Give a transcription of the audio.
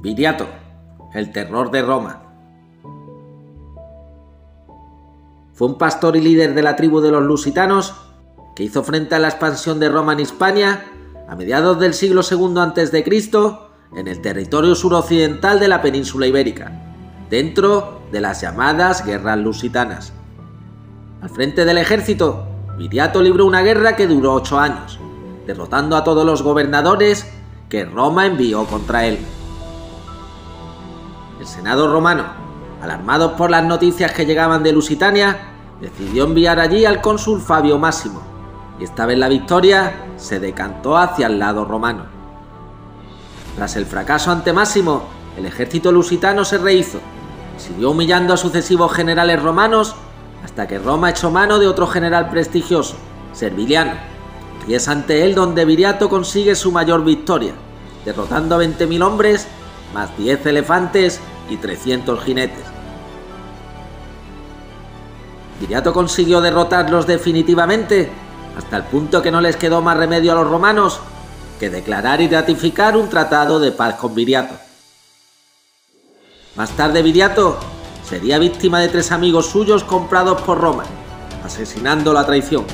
Viriato, el terror de Roma. Fue un pastor y líder de la tribu de los lusitanos que hizo frente a la expansión de Roma en Hispania a mediados del siglo II a.C. en el territorio suroccidental de la península ibérica, dentro de las llamadas guerras lusitanas. Al frente del ejército, Viriato libró una guerra que duró ocho años, derrotando a todos los gobernadores que Roma envió contra él. El Senado romano, alarmado por las noticias que llegaban de Lusitania, decidió enviar allí al cónsul Fabio Máximo, y esta vez la victoria se decantó hacia el lado romano. Tras el fracaso ante Máximo, el ejército lusitano se rehizo, siguió humillando a sucesivos generales romanos hasta que Roma echó mano de otro general prestigioso, Serviliano, y es ante él donde Viriato consigue su mayor victoria, derrotando a 20.000 hombres, más 10 elefantes y 300 jinetes. Viriato consiguió derrotarlos definitivamente, hasta el punto que no les quedó más remedio a los romanos que declarar y ratificar un tratado de paz con Viriato. Más tarde Viriato sería víctima de tres amigos suyos comprados por Roma, asesinando la traición.